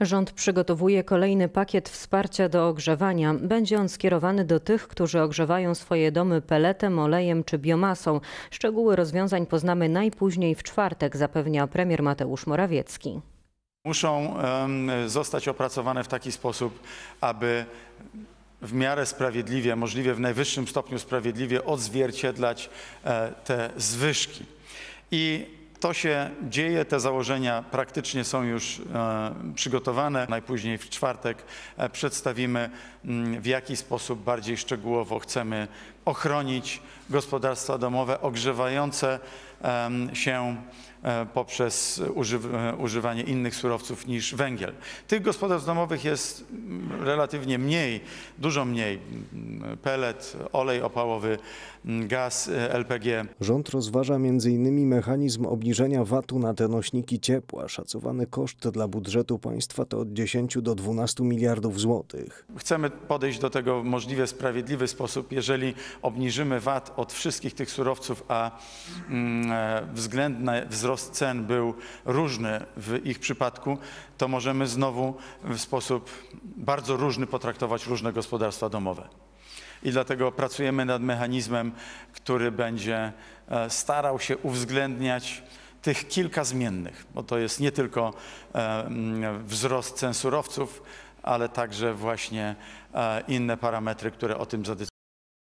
Rząd przygotowuje kolejny pakiet wsparcia do ogrzewania. Będzie on skierowany do tych, którzy ogrzewają swoje domy peletem, olejem czy biomasą. Szczegóły rozwiązań poznamy najpóźniej w czwartek, zapewnia premier Mateusz Morawiecki. muszą zostać opracowane w taki sposób, aby w miarę sprawiedliwie, możliwie w najwyższym stopniu sprawiedliwie odzwierciedlać e, te zwyżki. I to się dzieje, te założenia praktycznie są już e, przygotowane. Najpóźniej w czwartek e, przedstawimy, mm, w jaki sposób bardziej szczegółowo chcemy ochronić gospodarstwa domowe ogrzewające się e, poprzez używ- używanie innych surowców niż węgiel. Tych gospodarstw domowych jest mm, relatywnie mniej, dużo mniej. Mm, Pelet, olej opałowy, gaz LPG. Rząd rozważa m.in. mechanizm obniżenia VAT-u na te nośniki ciepła. Szacowany koszt dla budżetu państwa to od 10 do 12 miliardów złotych. Chcemy podejść do tego w możliwie sprawiedliwy sposób. Jeżeli obniżymy VAT od wszystkich tych surowców, a mm, e, względny wzrost cen był różny w ich przypadku, to możemy znowu w sposób bardzo różny potraktować różne gospodarstwa domowe. I dlatego pracujemy nad mechanizmem, który będzie e, starał się uwzględniać tych kilka zmiennych, bo to jest nie tylko e, mm, wzrost cen surowców, ale także właśnie e, inne parametry, które o tym zadecydują.